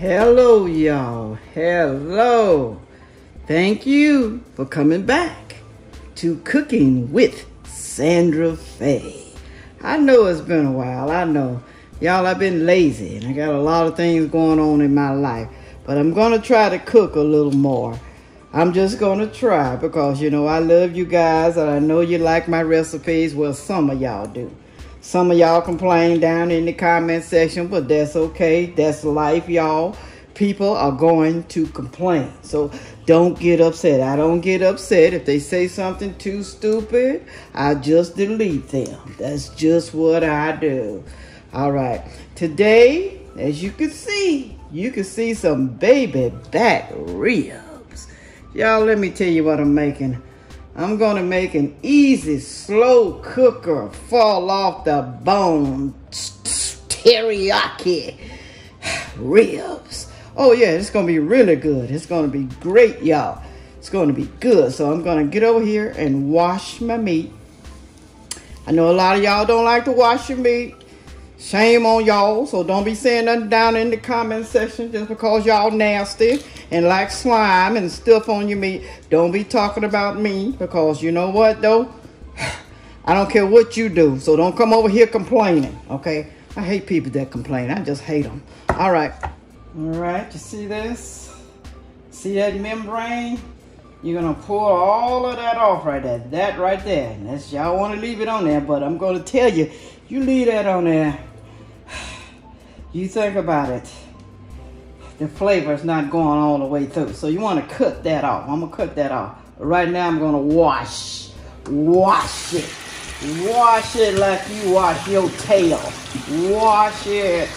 Hello, y'all. Hello. Thank you for coming back to Cooking with Sandra Fay. I know it's been a while. I know. Y'all, I've been lazy and I got a lot of things going on in my life. But I'm going to try to cook a little more. I'm just going to try because, you know, I love you guys and I know you like my recipes. Well, some of y'all do. Some of y'all complain down in the comment section, but that's okay. That's life, y'all. People are going to complain. So don't get upset. I don't get upset if they say something too stupid. I just delete them. That's just what I do. All right. Today, as you can see, you can see some baby back ribs. Y'all, let me tell you what I'm making. I'm gonna make an easy, slow cooker, fall off the bone, teriyaki ribs. Oh yeah, it's gonna be really good. It's gonna be great, y'all. It's gonna be good. So I'm gonna get over here and wash my meat. I know a lot of y'all don't like to wash your meat. Shame on y'all. So don't be saying nothing down in the comment section just because y'all nasty and like slime and stuff on your meat. Don't be talking about me because you know what though? I don't care what you do. So don't come over here complaining, okay? I hate people that complain. I just hate them. All right. All right, you see this? See that membrane? You're gonna pull all of that off right there. That right there. And that's y'all wanna leave it on there, but I'm gonna tell you, you leave that on there. You think about it. The flavor is not going all the way through. So you wanna cut that off. I'm gonna cut that off. Right now I'm gonna wash. Wash it. Wash it like you wash your tail. Wash it.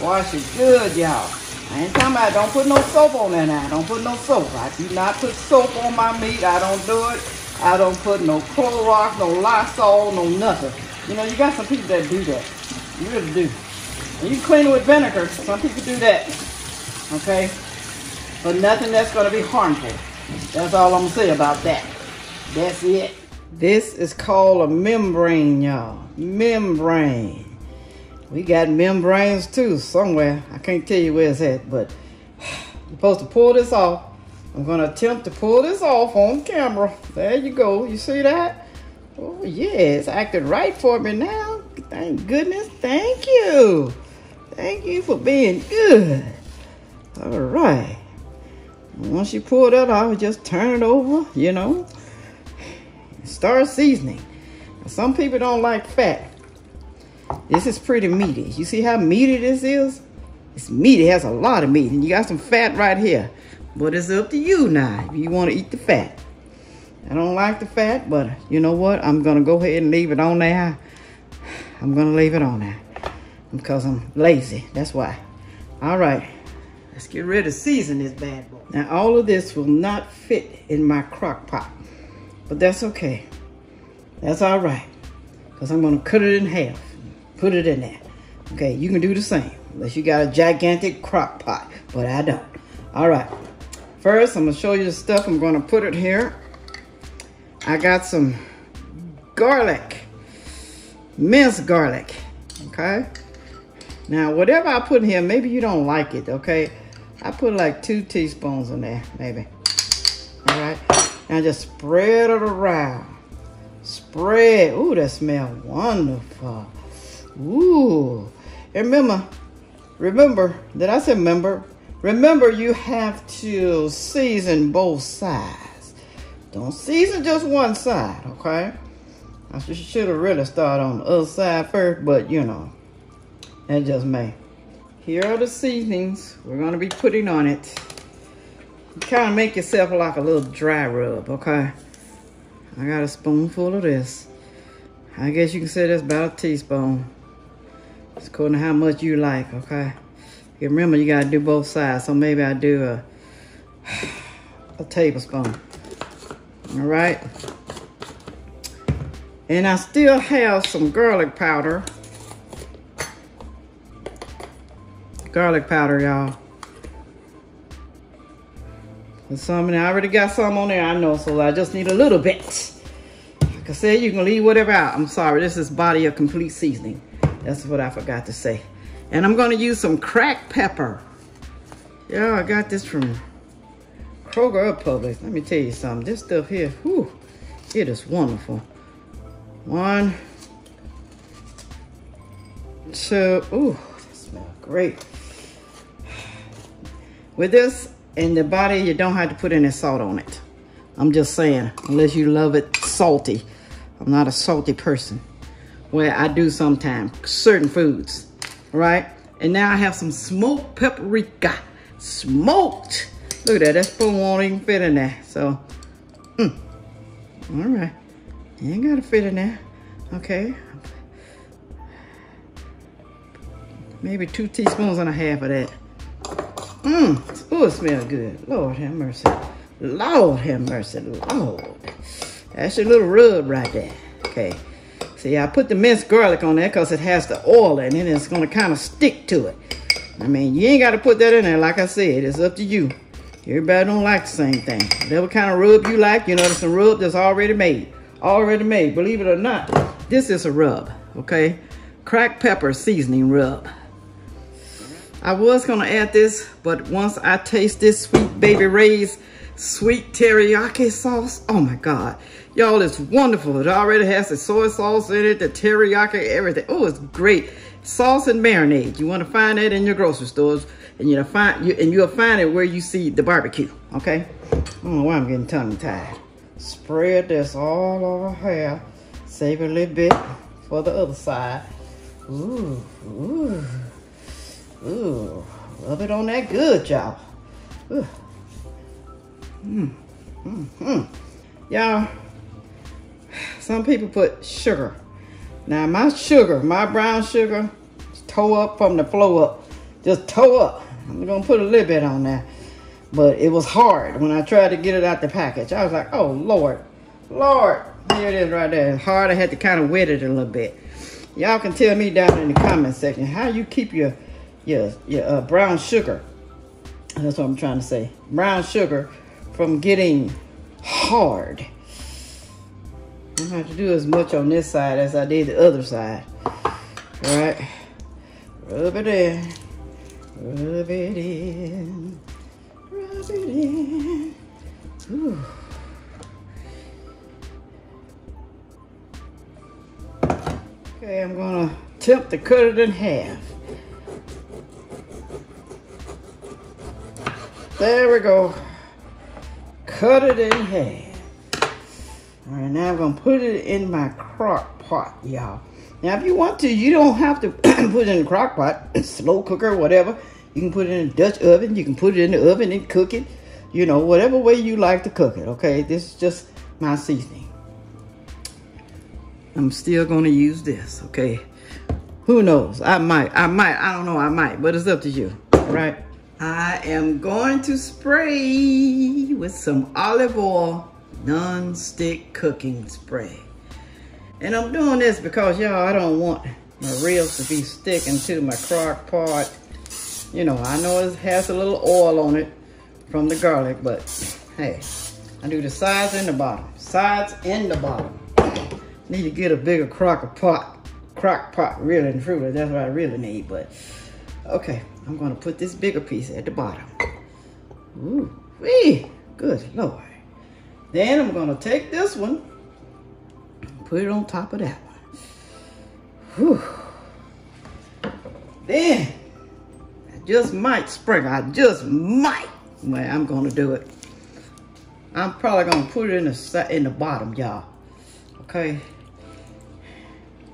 Wash it good, y'all. I ain't talking about don't put no soap on there now. Don't put no soap. I do not put soap on my meat. I don't do it. I don't put no Clorox, no Lysol, no nothing. You know, you got some people that do that. You really do. And you clean it with vinegar. Some people do that. Okay? But nothing that's going to be harmful. That's all I'm going to say about that. That's it. This is called a membrane, y'all. Membrane. We got membranes too somewhere. I can't tell you where it's at, but you're supposed to pull this off. I'm going to attempt to pull this off on camera. There you go. You see that? Oh, yeah. It's acting right for me now. Thank goodness. Thank you. Thank you for being good. All right. Once you pull that off, just turn it over, you know. Start seasoning. Some people don't like fat. This is pretty meaty. You see how meaty this is? It's meaty. It has a lot of meat. And you got some fat right here. But it's up to you now if you want to eat the fat. I don't like the fat, but you know what? I'm going to go ahead and leave it on there. I'm going to leave it on there because I'm lazy. That's why. All right. Let's get ready to season this bad boy. Now, all of this will not fit in my crock pot, but that's okay. That's all right because I'm going to cut it in half. Put it in there. Okay, you can do the same. Unless you got a gigantic crock pot, but I don't. All right. First, I'm going to show you the stuff. I'm going to put it here. I got some garlic, minced garlic, okay? Now, whatever I put in here, maybe you don't like it, okay? I put like two teaspoons in there, maybe. All right. Now just spread it around. Spread. Ooh, that smells wonderful. Ooh. And remember, remember, did I say remember? Remember, you have to season both sides. Don't season just one side, okay? I should have really started on the other side first, but you know, that's just me. Here are the seasonings we're going to be putting on it. Kind of make yourself like a little dry rub, okay? I got a spoonful of this. I guess you can say that's about a teaspoon. It's according to how much you like, okay? Remember you gotta do both sides, so maybe I do a, a tablespoon. All right? And I still have some garlic powder. Garlic powder, y'all. There's some, and I already got some on there, I know, so I just need a little bit. Like I said, you can leave whatever out. I'm sorry, this is Badia complete seasoning. That's what I forgot to say. And I'm gonna use some cracked pepper. Yeah, I got this from Kroger or Publix. Let me tell you something. This stuff here, whew, it is wonderful. One, two, ooh, smells great. With this in the body, you don't have to put any salt on it. I'm just saying, unless you love it salty. I'm not a salty person. Well, I do sometimes, certain foods, right? And now I have some smoked paprika. Smoked. Look at that, that spoon won't even fit in there. So, mm. all right. You ain't gotta fit in there. Okay. Maybe two teaspoons and a half of that. Mmm. Oh, it smells good. Lord have mercy. Lord have mercy. Lord. That's your little rub right there. Okay. See, I put the minced garlic on there because it has the oil in it and it's going to kind of stick to it. I mean, you ain't got to put that in there. Like I said, it's up to you. Everybody don't like the same thing. Whatever kind of rub you like, you know, there's some rub that's already made. Already made. Believe it or not, this is a rub, okay? Cracked pepper seasoning rub. I was to add this, but once I taste this Sweet Baby Ray's sweet teriyaki sauce, oh my God. Y'all, it's wonderful. It already has the soy sauce in it, the teriyaki, everything. Oh, it's great. Sauce and marinade. You want to find that in your grocery stores, and you'll find you and you'll find it where you see the barbecue. Okay. I don't know why I'm getting tongue tied. Spread this all over here. Save a little bit for the other side. Ooh, ooh. Ooh, rub it on that good, y'all. Mm, mm, mm. Y'all, some people put sugar. Now my sugar, my brown sugar, toe up from the flow up. Just toe up. I'm gonna put a little bit on that. But it was hard when I tried to get it out the package. I was like, oh Lord, Lord. Here it is right there. It's hard. I had to kind of wet it a little bit. Y'all can tell me down in the comment section how you keep your your, your uh, brown sugar. That's what I'm trying to say. Brown sugar from getting hard. I don't have to do as much on this side as I did the other side. All right. Rub it in. Rub it in. Rub it in. Okay, I'm gonna attempt to cut it in half. There we go. Cut it in half. All right, now I'm gonna put it in my crock pot, y'all. Now, if you want to, you don't have to put it in the crock pot, slow cooker, whatever. You can put it in a Dutch oven. You can put it in the oven and cook it. You know, whatever way you like to cook it, okay? This is just my seasoning. I'm still gonna use this, okay? Who knows? I might, I might, I don't know, I might, but it's up to you, right? I am going to spray with some olive oil non-stick cooking spray. And I'm doing this because, y'all, I don't want my ribs to be sticking to my crock pot. You know, I know it has a little oil on it from the garlic, but hey, I do the sides and the bottom. Sides and the bottom. Need to get a bigger crock pot, crock pot, really and truly. That's what I really need, but okay. I'm gonna put this bigger piece at the bottom. Ooh, wee, good lord. Then I'm gonna take this one, put it on top of that one. Whew. Then, I just might sprinkle, I just might. Well, I'm gonna do it. I'm probably gonna put it in the in the bottom, y'all. Okay.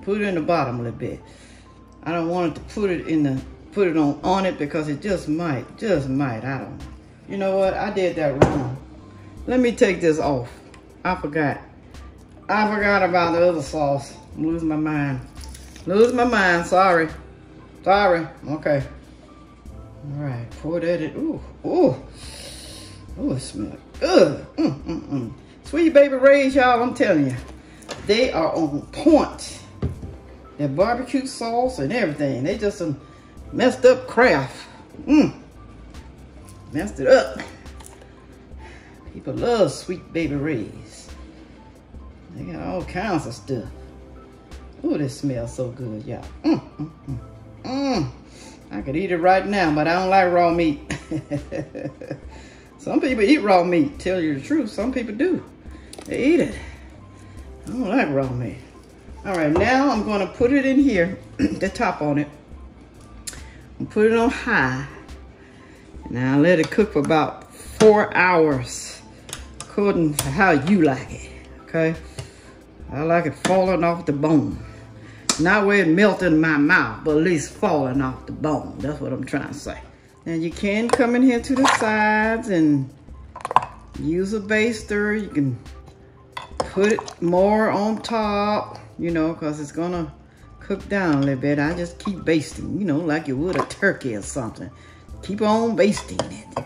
Put it in the bottom a little bit. I don't want it to put it in the put it on on it because it just might, just might, I don't. You know what, I did that wrong. Let me take this off. I forgot. I forgot about the other sauce. I'm losing my mind. Lose my mind, sorry. Sorry, okay. All right, pour that in, ooh, ooh. Ooh, it smells good. Mm, mm, mm. Sweet Baby Ray's, y'all, I'm telling you. They are on point. Their barbecue sauce and everything. They just some messed up craft. Mmm. Messed it up. People love Sweet Baby Ray's. They got all kinds of stuff. Ooh, this smells so good, y'all. Mm, mm, mm, mm. I could eat it right now, but I don't like raw meat. Some people eat raw meat, tell you the truth. Some people do. They eat it. I don't like raw meat. All right, now I'm gonna put it in here, the top on it. And put it on high. Now let it cook for about four hours, according to how you like it, okay? I like it falling off the bone. Not where it melts in my mouth, but at least falling off the bone. That's what I'm trying to say. Now you can come in here to the sides and use a baster. You can put it more on top, you know, because it's to cook down a little bit. I just keep basting, you know, like you would a turkey or something. Keep on basting it.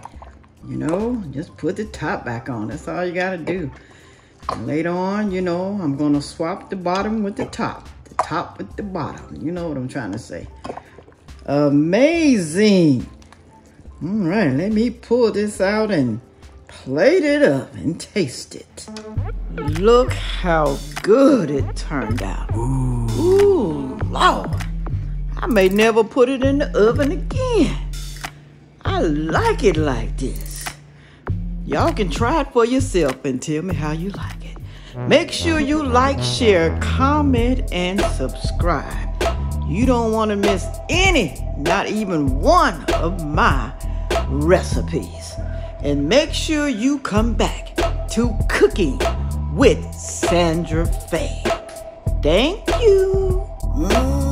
You know, just put the top back on. That's all you got to do. And later on, you know, I'm to swap the bottom with the top. The top with the bottom. You know what I'm trying to say. Amazing. All right, let me pull this out and plate it up and taste it. Look how good it turned out. Ooh Lord. I may never put it in the oven again. I like it like this. Y'all can try it for yourself and tell me how you like it. Make sure you like, share, comment, and subscribe. You don't want to miss any, not even one of my recipes. And make sure you come back to Cooking with Sandra Fay. Thank you. Mm.